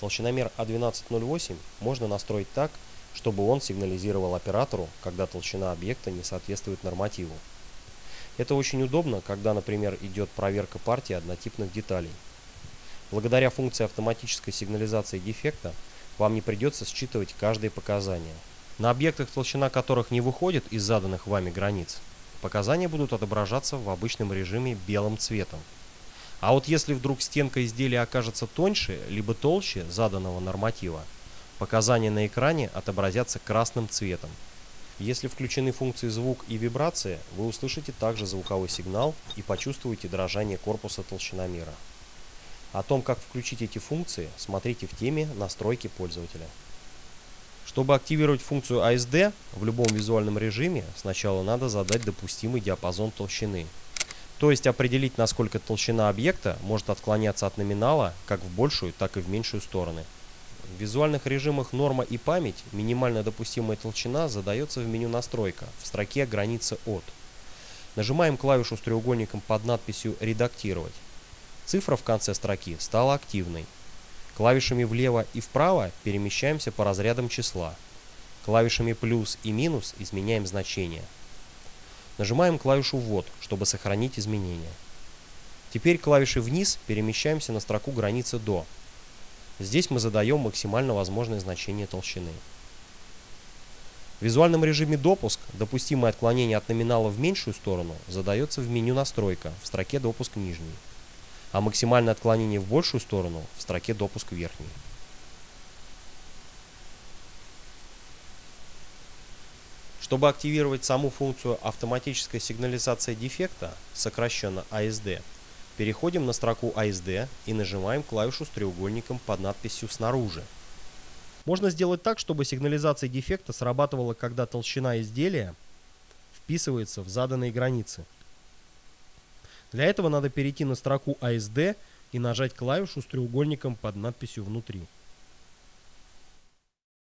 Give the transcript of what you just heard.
Толщиномер А1208 можно настроить так, чтобы он сигнализировал оператору, когда толщина объекта не соответствует нормативу. Это очень удобно, когда, например, идет проверка партии однотипных деталей. Благодаря функции автоматической сигнализации дефекта вам не придется считывать каждые показания. На объектах, толщина которых не выходит из заданных вами границ, показания будут отображаться в обычном режиме белым цветом. А вот если вдруг стенка изделия окажется тоньше, либо толще заданного норматива, показания на экране отобразятся красным цветом. Если включены функции звук и вибрация, вы услышите также звуковой сигнал и почувствуете дрожание корпуса толщиномера. О том, как включить эти функции, смотрите в теме «Настройки пользователя». Чтобы активировать функцию ASD в любом визуальном режиме, сначала надо задать допустимый диапазон толщины – то есть определить, насколько толщина объекта может отклоняться от номинала как в большую, так и в меньшую стороны. В визуальных режимах норма и память минимально допустимая толщина задается в меню «Настройка» в строке «Граница от». Нажимаем клавишу с треугольником под надписью «Редактировать». Цифра в конце строки стала активной. Клавишами влево и вправо перемещаемся по разрядам числа. Клавишами плюс и минус изменяем значение. Нажимаем клавишу «Ввод», чтобы сохранить изменения. Теперь клавишей вниз перемещаемся на строку границы «До». Здесь мы задаем максимально возможное значение толщины. В визуальном режиме «Допуск» допустимое отклонение от номинала в меньшую сторону задается в меню «Настройка» в строке «Допуск нижний», а максимальное отклонение в большую сторону в строке «Допуск верхний». Чтобы активировать саму функцию автоматической сигнализации дефекта, сокращенно ASD, переходим на строку ASD и нажимаем клавишу с треугольником под надписью «Снаружи». Можно сделать так, чтобы сигнализация дефекта срабатывала, когда толщина изделия вписывается в заданные границы. Для этого надо перейти на строку ASD и нажать клавишу с треугольником под надписью «Внутри».